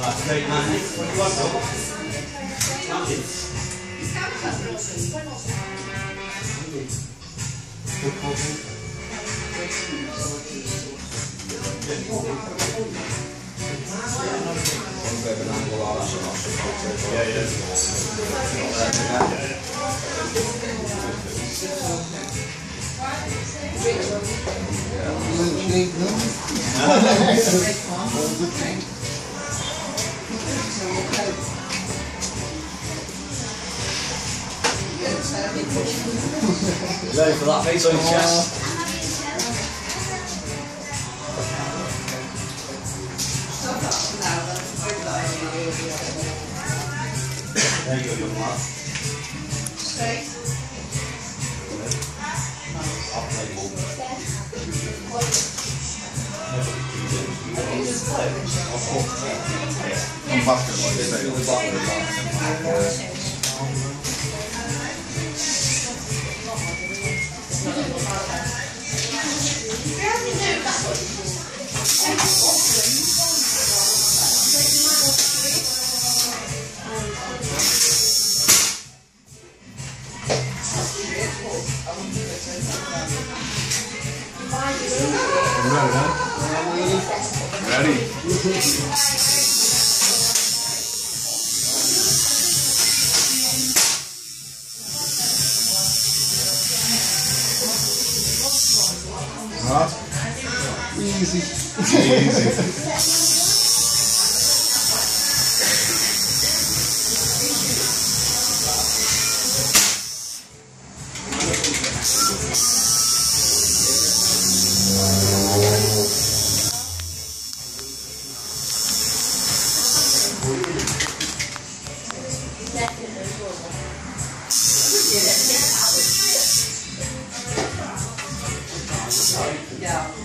Right, straight man, what do you want, Rob? Ready for that face on your chest? There you go, young lad. I'll I'm basketball, they say. The basketball. Ready? Huh? Easy. Easy. Yeah?